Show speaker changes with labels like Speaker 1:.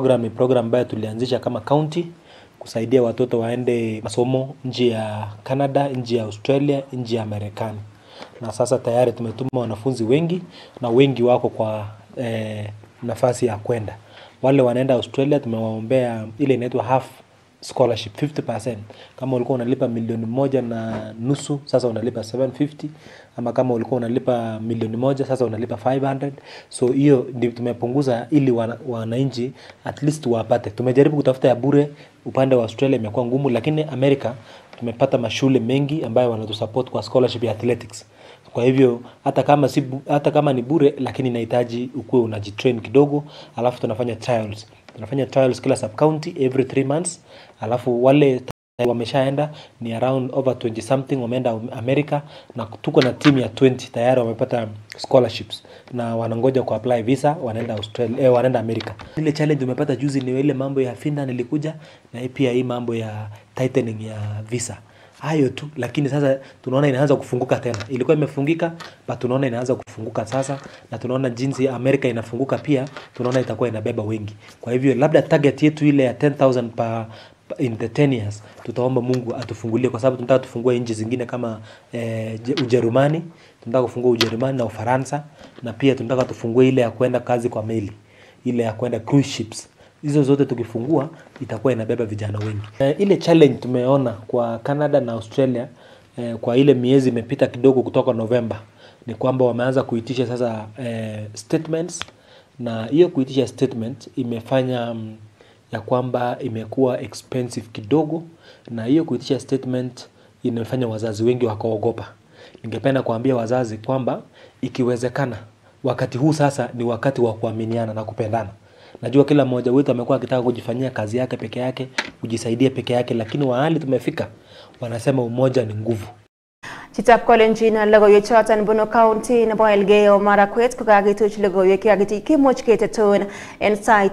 Speaker 1: Program ni program ambayo tulianzisha kama county kusaidia watoto waende masomo nje ya Canada, nje ya Australia, nje ya Marekani. Na sasa tayari tumetuma wanafunzi wengi na wengi wako kwa eh, nafasi ya kwenda. Wale wanaenda Australia tumewaombea ile inaitwa half scholarship 50%. Kama ulikuwa unalipa milioni moja na nusu, sasa unalipa 750 ama kama ulikuwa unalipa milioni moja, sasa unalipa 500. So hiyo ndio tumepunguza ili wana- wananchi at least wapate. Tumejaribu kutafuta ya bure upande wa Australia imekuwa ngumu, lakini Amerika tumepata mashule mengi ambayo wanatusupport kwa scholarship ya athletics. Kwa hivyo hata kama si hata kama ni bure, lakini inahitaji ukuwe unajitrain kidogo, alafu tunafanya trials. Tunafanya trials kila sub county every 3 months, alafu wale wameshaenda ni around over 20 something wameenda America na tuko na team ya 20 tayari wamepata scholarships. Na wanangoja ku apply visa wanaenda Australia eh, wanaenda America. Ile challenge umepata juzi ni ile mambo ya Finda nilikuja na pia hii mambo ya tightening ya visa hayo tu, lakini sasa tunaona inaanza kufunguka tena. Ilikuwa imefungika but tunaona inaanza kufunguka sasa, na tunaona jinsi Amerika inafunguka pia, tunaona itakuwa inabeba wengi. Kwa hivyo labda target yetu ile ya 10,000 per in the 10 years tutaomba Mungu atufungulie, kwa sababu tunataka tufungue nchi zingine kama eh, Ujerumani, tunataka kufungua Ujerumani na Ufaransa, na pia tunataka tufungue ile ya kwenda kazi kwa meli, ile ya kwenda cruise ships hizo zote tukifungua itakuwa inabeba vijana wengi. E, ile challenge tumeona kwa Canada na Australia e, kwa ile miezi imepita kidogo kutoka Novemba ni kwamba wameanza kuitisha sasa e, statements na hiyo kuitisha statement imefanya m, ya kwamba imekuwa expensive kidogo, na hiyo kuitisha statement imefanya wazazi wengi wakaogopa. Ningependa kuambia wazazi kwamba ikiwezekana, wakati huu sasa ni wakati wa kuaminiana na kupendana. Najua kila mmoja wetu amekuwa akitaka kujifanyia kazi yake peke yake, kujisaidia peke yake, lakini wahali tumefika, wanasema umoja ni nguvu.
Speaker 2: Chitab kolenjin logoiwek choton bunu county nebo Elgeyo Marakwet kokakituch logoiwek chekakiti kimuch ketetun en sait